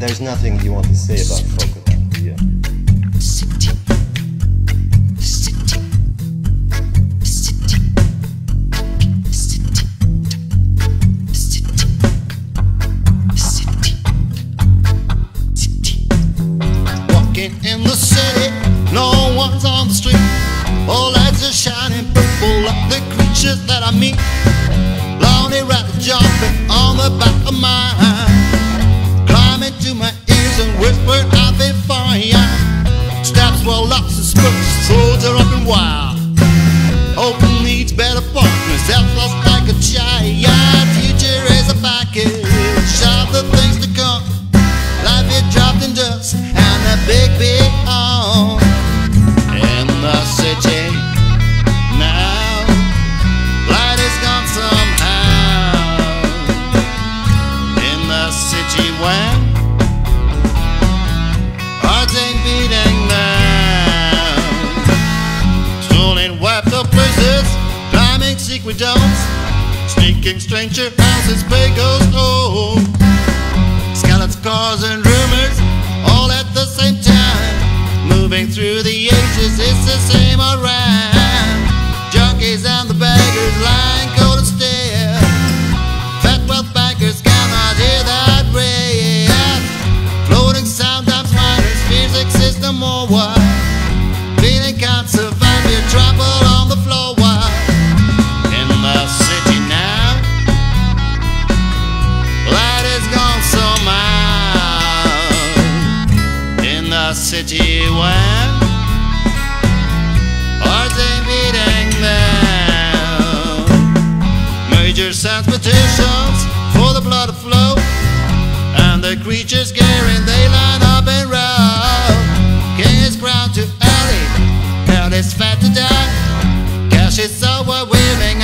there's nothing you want to say about Folkeland, do you? in the city, no one's on the street. All lights are shining purple like the creatures that I meet. Lonely riders jumping on the back of my Wow. we don't. Sneaking stranger houses, play goes oh. Skeletons, cars and rumors, all at the same time. Moving through the ages, it's the same old rhyme. Junkies and the beggars lying cold and stare. Fat wealth bankers cannot hear that rain. Floating sound times miners, fears exist no more. one? Are they meeting now? Major transportations for the blood flow And the creatures gearing they line up and row King ground to alley, hell is fat to die Cash is over, weaving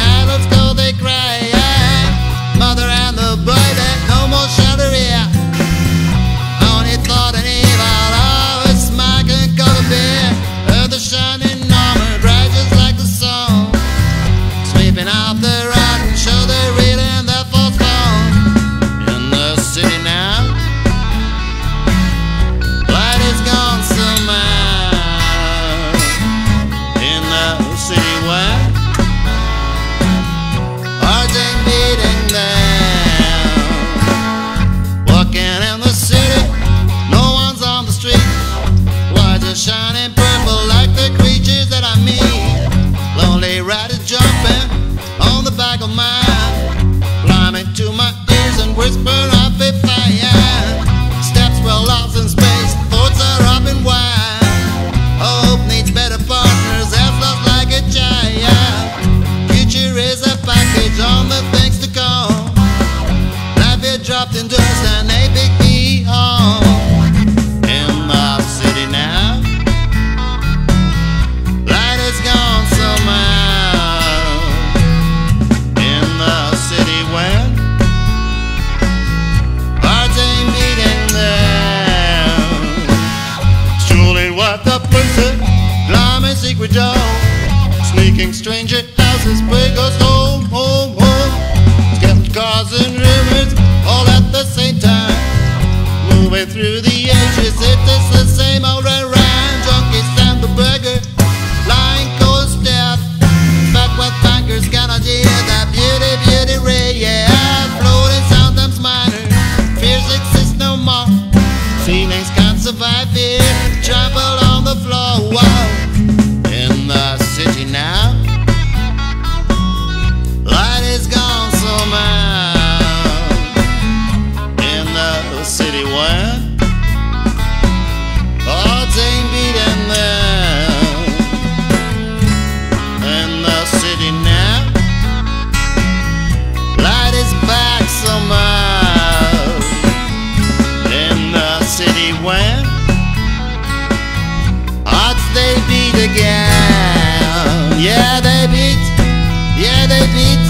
Blimey secret job Sneaking stranger houses Play us home, home, home. Skeleton cars and rumors All at the same time. Moving through the ages It is the same old round. Round Junkies and the burger Lying cold death Back with fingers Gonna hear that beauty, beauty ray Yeah, floating sometimes minor Fears exist no more. Feelings can't survive here. Trample they beat again. Yeah, they beat. Yeah, they beat.